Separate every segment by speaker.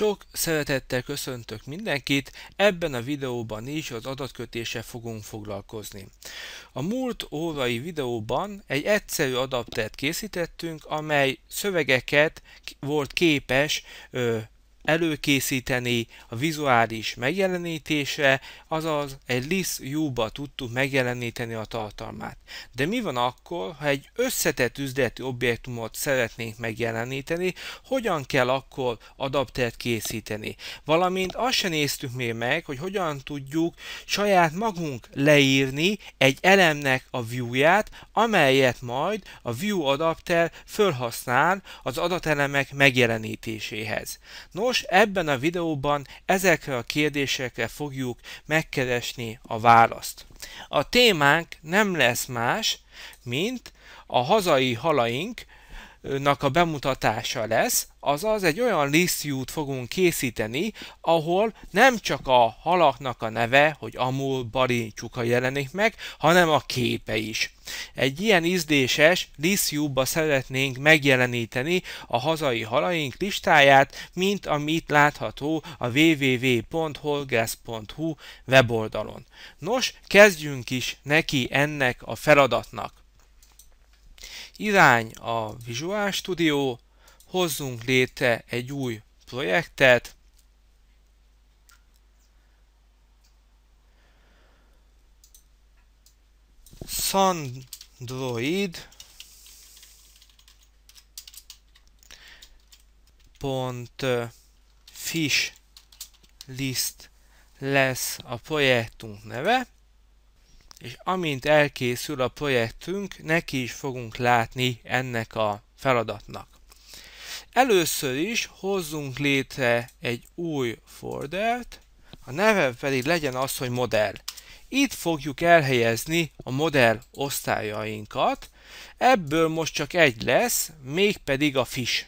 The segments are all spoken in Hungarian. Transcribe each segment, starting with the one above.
Speaker 1: Sok szeretettel köszöntök mindenkit, ebben a videóban is az adatkötéssel fogunk foglalkozni. A múlt órai videóban egy egyszerű adaptert készítettünk, amely szövegeket volt képes ö, előkészíteni a vizuális megjelenítésre, azaz egy list view-ba tudtuk megjeleníteni a tartalmát. De mi van akkor, ha egy összetett üzleti objektumot szeretnénk megjeleníteni, hogyan kell akkor adaptert készíteni? Valamint azt se néztük még meg, hogy hogyan tudjuk saját magunk leírni egy elemnek a view-ját, amelyet majd a view adapter felhasznál az adatelemek megjelenítéséhez. Nos, Nos, ebben a videóban ezekre a kérdésekre fogjuk megkeresni a választ. A témánk nem lesz más, mint a hazai halaink, nak a bemutatása lesz, azaz egy olyan lisztjút fogunk készíteni, ahol nem csak a halaknak a neve, hogy Amul, Bari, Csuka jelenik meg, hanem a képe is. Egy ilyen ízdéses lisztjúba szeretnénk megjeleníteni a hazai halaink listáját, mint amit látható a www.holgász.hu weboldalon. Nos, kezdjünk is neki ennek a feladatnak irány a Visual Studio, hozzunk létre egy új projektet, Sandroid pont fish list lesz a projektunk neve és amint elkészül a projektünk, neki is fogunk látni ennek a feladatnak. Először is hozzunk létre egy új foldert, a neve pedig legyen az, hogy modell. Itt fogjuk elhelyezni a modell osztályainkat, ebből most csak egy lesz, mégpedig a fish.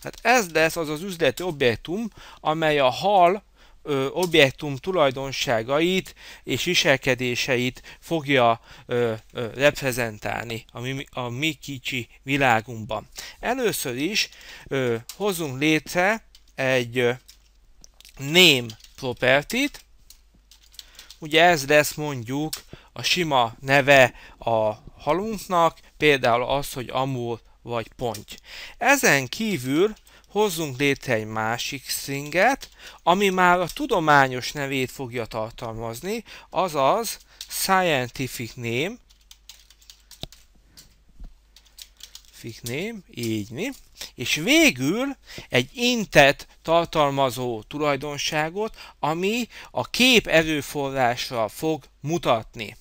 Speaker 1: Tehát ez lesz az az üzleti objektum, amely a hal ö, objektum tulajdonságait és viselkedéseit fogja ö, ö, reprezentálni a mi, a mi kicsi világunkban. Először is ö, hozunk létre egy ö, name property-t, ugye ez lesz mondjuk a sima neve a halunknak, például az, hogy amul vagy ponty. Ezen kívül hozzunk létre egy másik stringet, ami már a tudományos nevét fogja tartalmazni, azaz scientific name, name, így mi, és végül egy intet tartalmazó tulajdonságot, ami a kép erőforrásra fog mutatni.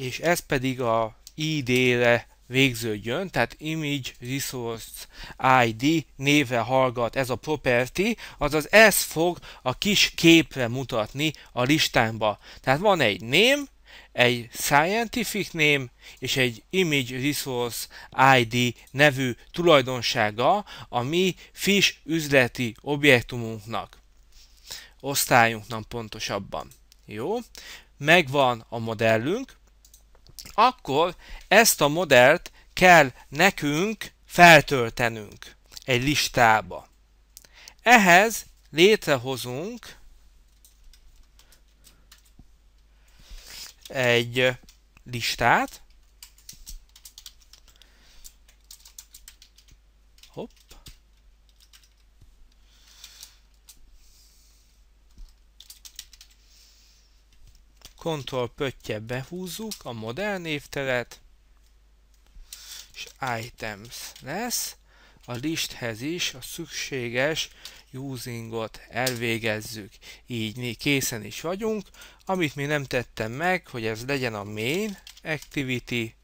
Speaker 1: És ez pedig a ID-re végződjön, tehát Image Resource ID néve hallgat ez a property, azaz ez fog a kis képre mutatni a listámba. Tehát van egy name, egy scientific name és egy image resource ID nevű tulajdonsága a mi fish üzleti objektumunknak, osztályunknak pontosabban. Jó, megvan a modellünk, akkor ezt a modellt kell nekünk feltöltenünk egy listába. Ehhez létrehozunk egy listát, Ctrl pöttye behúzzuk a modell névteret, és items lesz. A listhez is a szükséges usingot elvégezzük. Így mi készen is vagyunk. Amit még nem tettem meg, hogy ez legyen a main activity,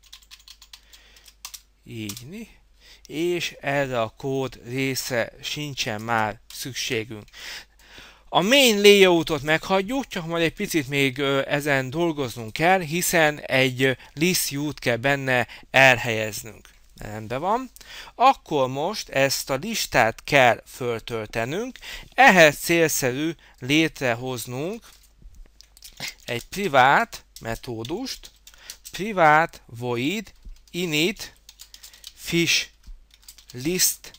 Speaker 1: így és erre a kód része sincsen már szükségünk. A main layoutot meghagyjuk, csak majd egy picit még ezen dolgoznunk kell, hiszen egy list view-t kell benne elhelyeznünk. rendben van, akkor most ezt a listát kell föltöltenünk, ehhez célszerű létrehoznunk egy privát metódust, privát void init fish list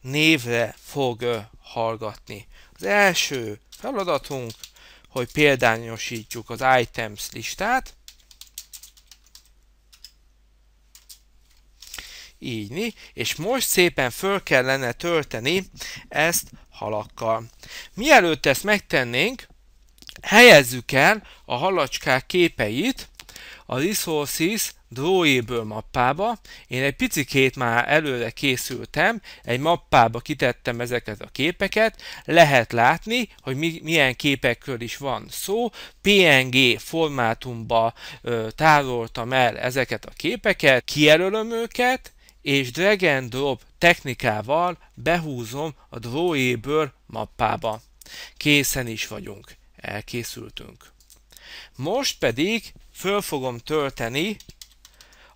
Speaker 1: névre fog hallgatni. Az első feladatunk, hogy példányosítjuk az items listát, így, és most szépen föl kellene tölteni ezt halakkal. Mielőtt ezt megtennénk, helyezzük el a halacskák képeit a Resources Drawable mappába. Én egy picikét már előre készültem, egy mappába kitettem ezeket a képeket, lehet látni, hogy mi, milyen képekről is van szó. PNG formátumba ö, tároltam el ezeket a képeket, kijelölöm őket, és drag and drop technikával behúzom a Drawable mappába. Készen is vagyunk, elkészültünk. Most pedig föl fogom tölteni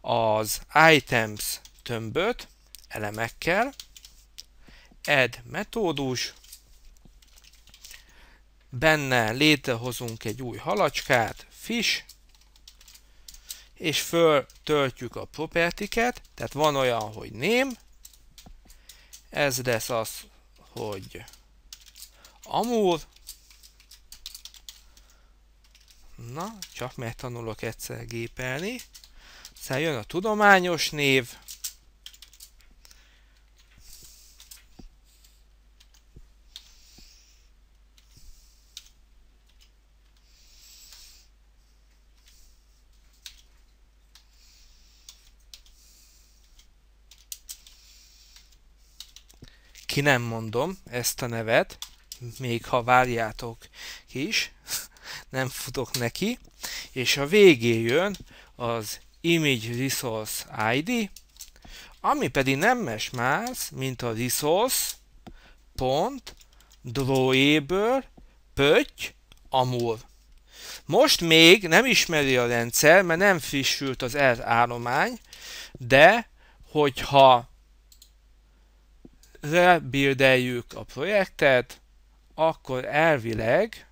Speaker 1: az items tömböt elemekkel, add metódus, benne létrehozunk egy új halacskát, fish, és föltöltjük a propertiket, tehát van olyan, hogy name, ez lesz az, hogy amúr, na, csak megtanulok egyszer gépelni, aztán jön a tudományos név, ki nem mondom ezt a nevet, még ha várjátok is, nem futok neki, és a végén jön az Image Resource ID, ami pedig nem mes más, mint a resource pötty amur. Most még nem ismeri a rendszer, mert nem frissült az R állomány, de hogyha rebuildeljük a projektet, akkor elvileg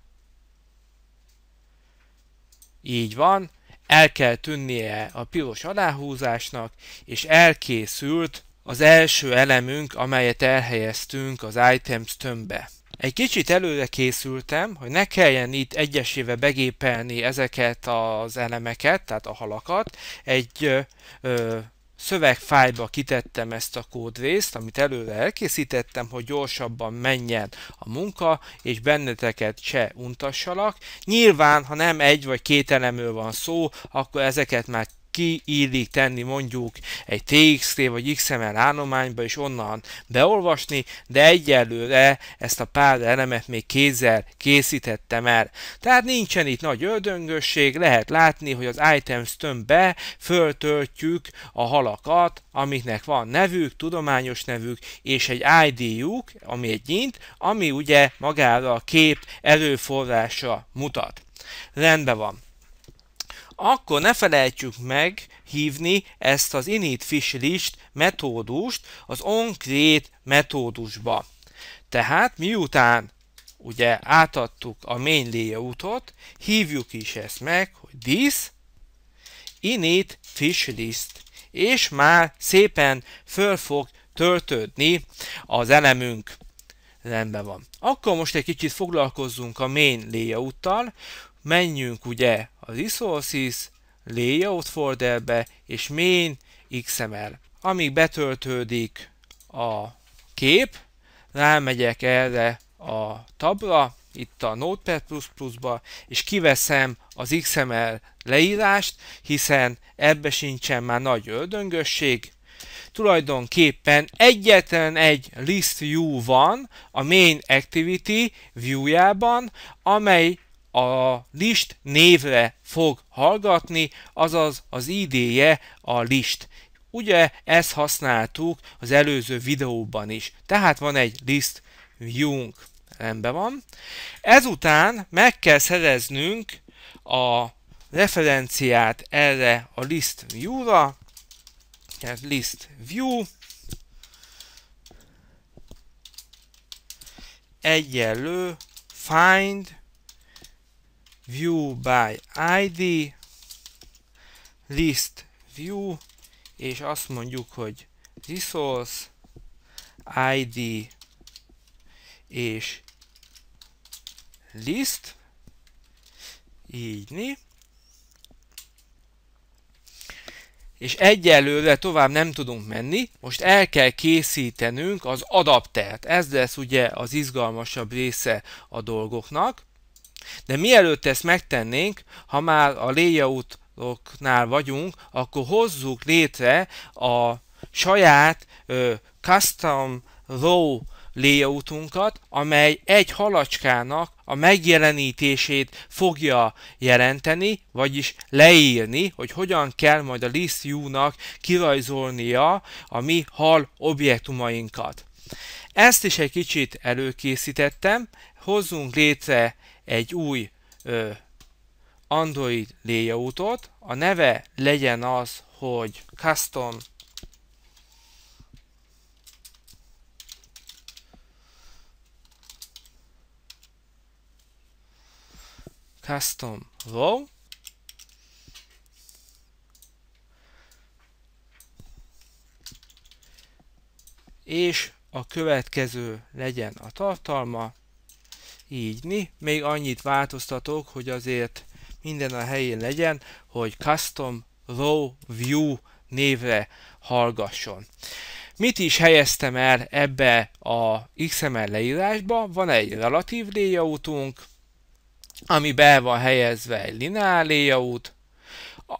Speaker 1: így van, el kell tűnnie a piros aláhúzásnak, és elkészült az első elemünk, amelyet elhelyeztünk az items tömbbe. Egy kicsit előre készültem, hogy ne kelljen itt egyesével begépelni ezeket az elemeket, tehát a halakat, egy ö, szövegfájba kitettem ezt a kódrészt, amit előre elkészítettem, hogy gyorsabban menjen a munka, és benneteket se untassalak. Nyilván, ha nem egy vagy két elemről van szó, akkor ezeket már kiillik tenni mondjuk egy TXT vagy XML állományba és onnan beolvasni, de egyelőre ezt a pár elemet még kézzel készítettem el. Tehát nincsen itt nagy ördöngösség, lehet látni, hogy az items tömbbe föltöltjük a halakat, amiknek van nevük, tudományos nevük, és egy ID-juk, ami egy int, ami ugye magára a kép előforrása mutat. Rendben van akkor ne felejtjük meg hívni ezt az initFishList metódust az onCreate metódusba. Tehát miután ugye átadtuk a main layoutot, hívjuk is ezt meg, hogy this init fish list, és már szépen föl fog töltődni az elemünk. Rendben van. Akkor most egy kicsit foglalkozzunk a main layouttal, menjünk ugye a Resources, Layout folderbe, és Main XML. Amíg betöltődik a kép, rámegyek erre a tabra, itt a Notepad++-ba, és kiveszem az XML leírást, hiszen ebbe sincsen már nagy ördöngösség. Tulajdonképpen egyetlen egy list view van a main activity viewjában, amely a list névre fog hallgatni, azaz az ID-je a list. Ugye ezt használtuk az előző videóban is. Tehát van egy list view Rendben van. Ezután meg kell szereznünk a referenciát erre a list view-ra, list view egyenlő find view by id list view és azt mondjuk, hogy resource id és list így és egyelőre tovább nem tudunk menni, most el kell készítenünk az adaptert. Ez lesz ugye az izgalmasabb része a dolgoknak. De mielőtt ezt megtennénk, ha már a layoutoknál vagyunk, akkor hozzuk létre a saját uh, custom row layoutunkat, amely egy halacskának a megjelenítését fogja jelenteni, vagyis leírni, hogy hogyan kell majd a list view-nak kirajzolnia a mi hal objektumainkat. Ezt is egy kicsit előkészítettem, hozzunk létre egy új ö, Android layoutot, a neve legyen az, hogy custom custom row. És a következő legyen a tartalma, így mi, még annyit változtatok, hogy azért minden a helyén legyen, hogy custom row view névre hallgasson. Mit is helyeztem el ebbe a XML leírásba? Van egy relatív layoutunk, ami be van helyezve egy linear layout,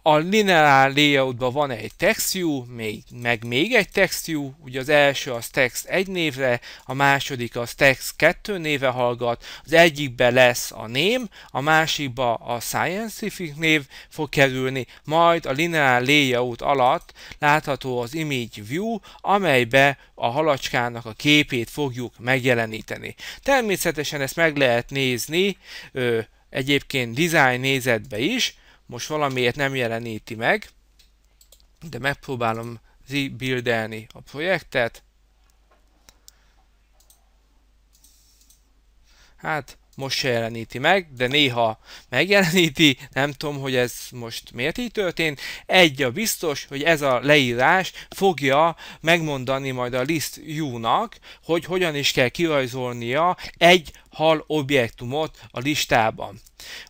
Speaker 1: a linear layoutban van egy text view, még, meg még egy text view, ugye az első az text egy névre, a második az text kettő néve hallgat, az egyikbe lesz a name, a másikba a scientific név fog kerülni, majd a linear layout alatt látható az image view, amelybe a halacskának a képét fogjuk megjeleníteni. Természetesen ezt meg lehet nézni ö, egyébként design nézetbe is, most valamiért nem jeleníti meg, de megpróbálom buildelni a projektet. Hát, most se jeleníti meg, de néha megjeleníti, nem tudom, hogy ez most miért így történt. Egy a biztos, hogy ez a leírás fogja megmondani majd a list view-nak, hogy hogyan is kell kirajzolnia egy hal objektumot a listában.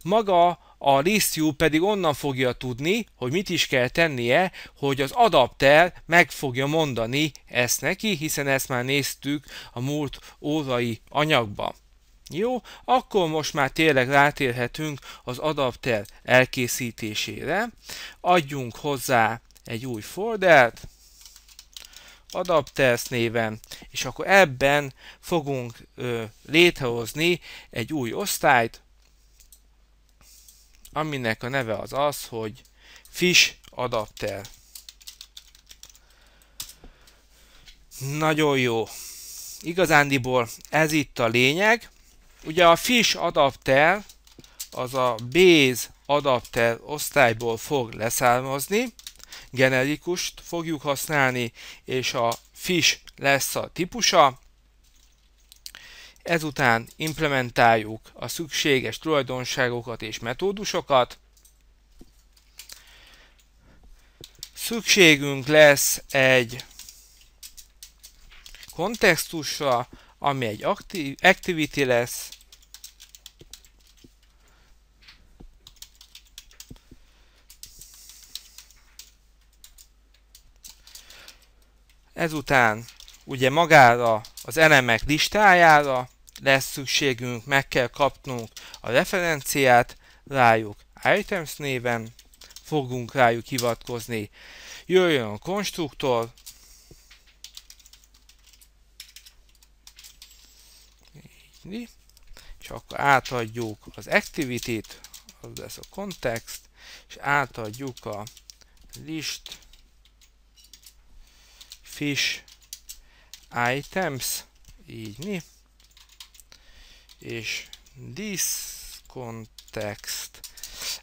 Speaker 1: Maga a listView pedig onnan fogja tudni, hogy mit is kell tennie, hogy az adapter meg fogja mondani ezt neki, hiszen ezt már néztük a múlt órai anyagban. Jó, akkor most már tényleg rátérhetünk az adapter elkészítésére. Adjunk hozzá egy új foldert, adapters néven, és akkor ebben fogunk ö, létrehozni egy új osztályt, aminek a neve az az, hogy Fish Adapter. Nagyon jó. Igazándiból ez itt a lényeg. Ugye a Fish Adapter az a Base Adapter osztályból fog leszármazni. Generikust fogjuk használni, és a Fish lesz a típusa. Ezután implementáljuk a szükséges tulajdonságokat és metódusokat. Szükségünk lesz egy kontextusra, ami egy activity lesz, Ezután ugye magára az elemek listájára lesz szükségünk, meg kell kapnunk a referenciát, rájuk items néven, fogunk rájuk hivatkozni. Jöjjön a konstruktor, és akkor átadjuk az activity-t, az lesz a context, és átadjuk a list fish items, így. mi, és this context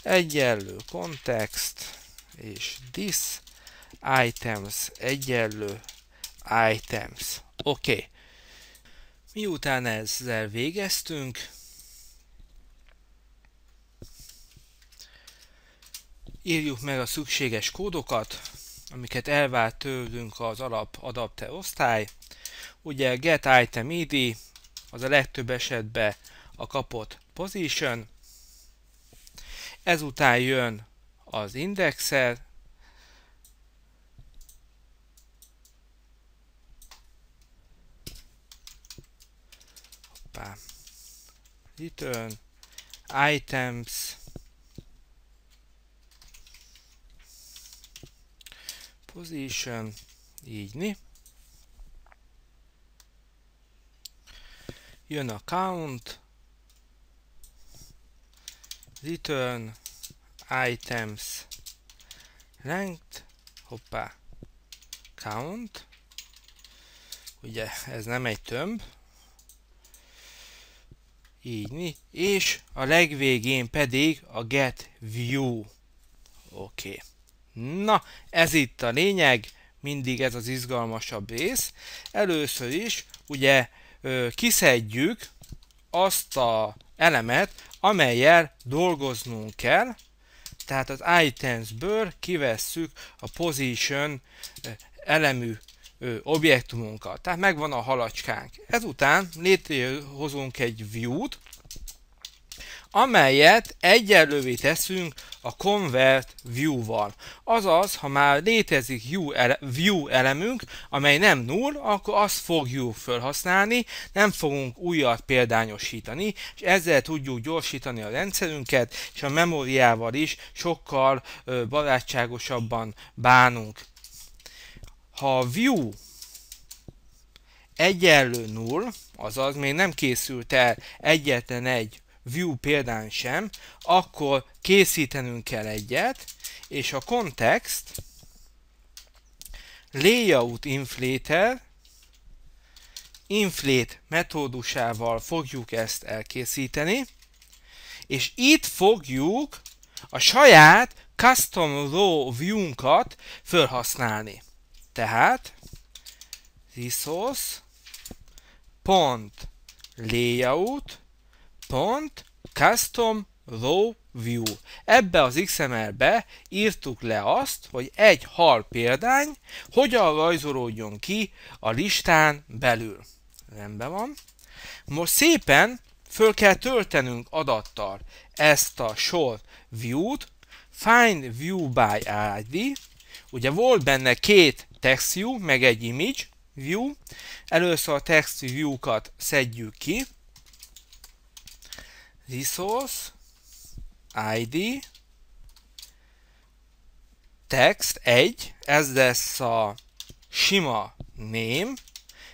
Speaker 1: egyenlő context, és this items egyenlő items. Oké. Okay. Miután ezzel végeztünk, írjuk meg a szükséges kódokat, amiket elvált tőlünk az alap adapter osztály. Ugye get item id, az a legtöbb esetben a kapott position, ezután jön az indexer, Hoppá. Return items position így mi. Jön a count, return items length, hoppá, count, ugye ez nem egy tömb, így és a legvégén pedig a get view. Oké. Okay. Na, ez itt a lényeg, mindig ez az izgalmasabb rész. Először is, ugye, kiszedjük azt a elemet, amelyel dolgoznunk kell, tehát az itemsből kivesszük a position elemű objektumunkat. Tehát megvan a halacskánk. Ezután létrehozunk egy view-t, amelyet egyenlővé teszünk a convert view-val. Azaz, ha már létezik view, ele view elemünk, amely nem null, akkor azt fogjuk felhasználni, nem fogunk újat példányosítani, és ezzel tudjuk gyorsítani a rendszerünket, és a memóriával is sokkal ö, barátságosabban bánunk. Ha a view egyenlő null, azaz még nem készült el egyetlen egy view példán sem, akkor készítenünk kell egyet, és a context layout inflater inflate metódusával fogjuk ezt elkészíteni, és itt fogjuk a saját custom row view-unkat felhasználni. Tehát resource pont layout pont custom row view. Ebbe az XML-be írtuk le azt, hogy egy hal példány hogyan rajzolódjon ki a listán belül. Rendben van. Most szépen föl kell töltenünk adattal ezt a sor view-t, find view by id, ugye volt benne két text view, meg egy image view, először a text view-kat szedjük ki, resource id text 1, ez lesz a sima name,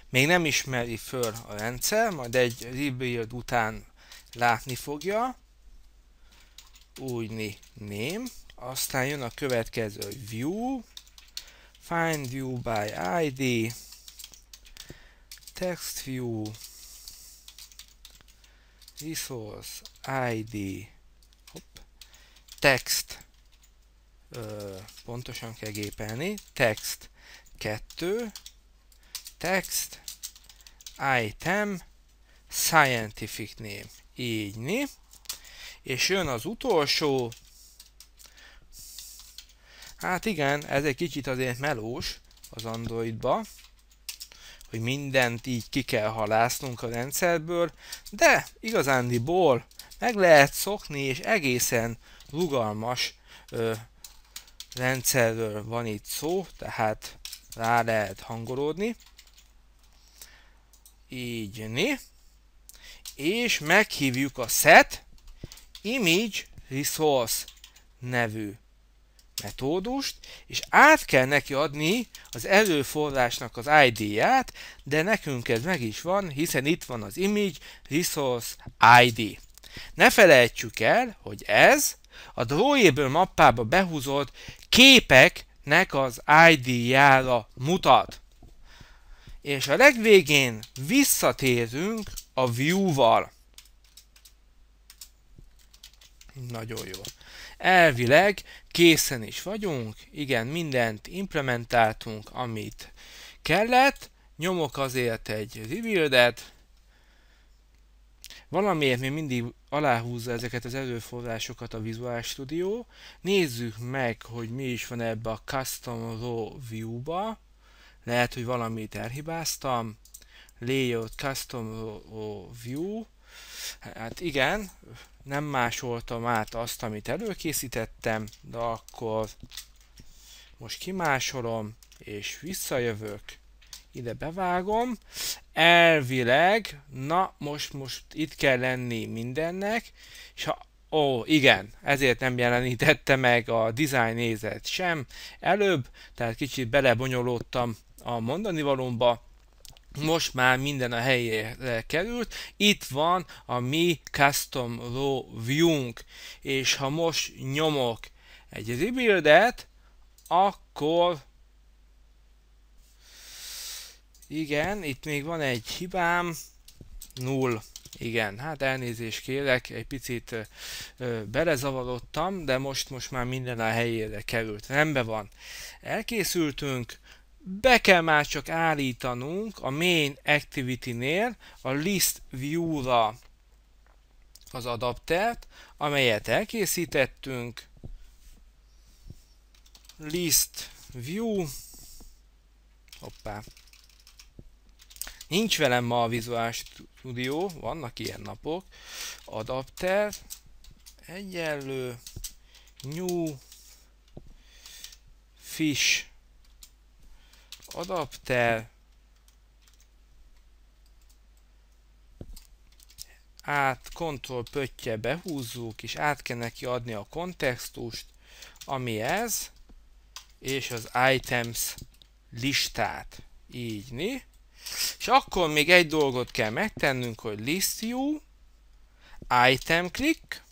Speaker 1: még nem ismeri föl a rendszer, majd egy rebuild után látni fogja, úgy name, aztán jön a következő view, find view by id, text view, resource id hopp, text. Ö, pontosan kell gépelni. Text. 2 text. Item. Scientific name. Így ni. És jön az utolsó. Hát igen, ez egy kicsit azért melós az Androidba hogy mindent így ki kell halásznunk a rendszerből, de igazándiból meg lehet szokni, és egészen rugalmas ö, rendszerről van itt szó, tehát rá lehet hangolódni. Így né. És meghívjuk a set image resource nevű metódust, és át kell neki adni az előforrásnak az ID-ját, de nekünk ez meg is van, hiszen itt van az image resource ID. Ne felejtsük el, hogy ez a Drawable mappába behúzott képeknek az ID-jára mutat. És a legvégén visszatérünk a view-val. Nagyon jó. elvileg készen is vagyunk, igen, mindent implementáltunk, amit kellett, nyomok azért egy rebuildet, valamiért még mindig aláhúzza ezeket az előforrásokat a Visual Studio. Nézzük meg, hogy mi is van ebbe a Custom Raw View-ba. Lehet, hogy valamit elhibáztam. Layout Custom Raw View. Hát igen, nem másoltam át azt, amit előkészítettem, de akkor most kimásolom, és visszajövök, ide bevágom, elvileg, na most, most itt kell lenni mindennek, és ha Ó, igen, ezért nem jelenítette meg a design nézet sem. Előbb, tehát kicsit belebonyolódtam a mondani valómba, most már minden a helyére került. Itt van a mi custom row view-nk, és ha most nyomok egy rebuildet, akkor igen, itt még van egy hibám, null. Igen, hát elnézést kérek, egy picit ö, belezavarodtam, de most, most már minden a helyére került. Rendben van. Elkészültünk, be kell már csak állítanunk a main activity-nél a list view-ra az adaptert, amelyet elkészítettünk. List view. Hoppá. Nincs velem ma a Visual Studio, vannak ilyen napok. Adapter. Egyenlő. New. Fish adapter, át kontroll pöttye behúzzuk, és át kell neki adni a kontextust, ami ez, és az items listát, így ni. És akkor még egy dolgot kell megtennünk, hogy list view, item click,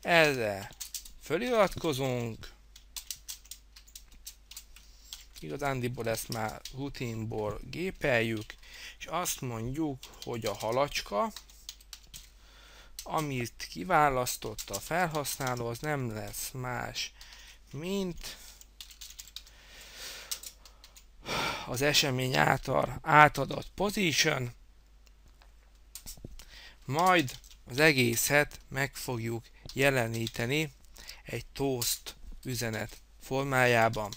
Speaker 1: ezzel föliratkozunk, Igazándiból ezt már rutinból gépeljük, és azt mondjuk, hogy a halacska, amit kiválasztott a felhasználó, az nem lesz más, mint az esemény által átadott position, majd az egészet meg fogjuk jeleníteni egy toast üzenet formájában.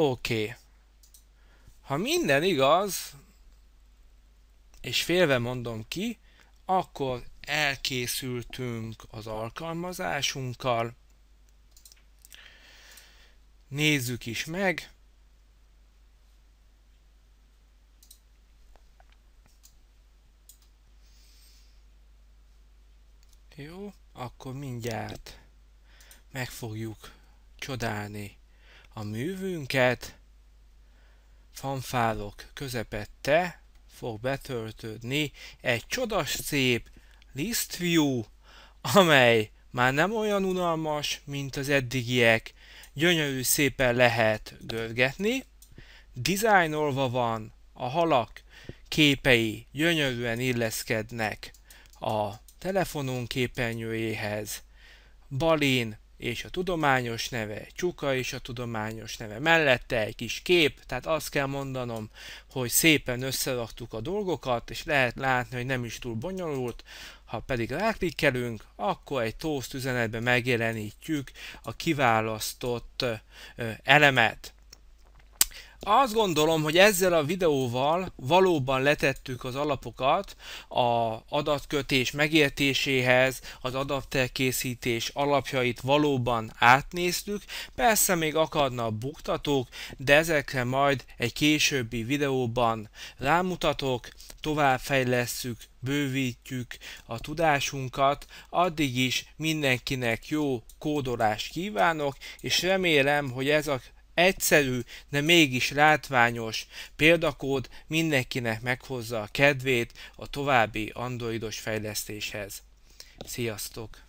Speaker 1: Oké. Ha minden igaz, és félve mondom ki, akkor elkészültünk az alkalmazásunkkal. Nézzük is meg. Jó, akkor mindjárt meg fogjuk csodálni a művünket, fanfálok közepette fog betöltődni egy csodas szép list view, amely már nem olyan unalmas, mint az eddigiek, gyönyörű szépen lehet görgetni, dizájnolva van, a halak képei gyönyörűen illeszkednek a telefonunk képernyőjéhez, balin és a tudományos neve, Csuka és a tudományos neve. Mellette egy kis kép, tehát azt kell mondanom, hogy szépen összeraktuk a dolgokat, és lehet látni, hogy nem is túl bonyolult, ha pedig ráklikkelünk, akkor egy toast üzenetben megjelenítjük a kiválasztott elemet. Azt gondolom, hogy ezzel a videóval valóban letettük az alapokat a adatkötés megértéséhez, az adatterkészítés alapjait valóban átnéztük. Persze még akadnak buktatók, de ezekre majd egy későbbi videóban rámutatok, továbbfejlesszük, bővítjük a tudásunkat, addig is mindenkinek jó kódolást kívánok, és remélem, hogy ez a egyszerű, de mégis látványos példakód mindenkinek meghozza a kedvét a további androidos fejlesztéshez. Sziasztok!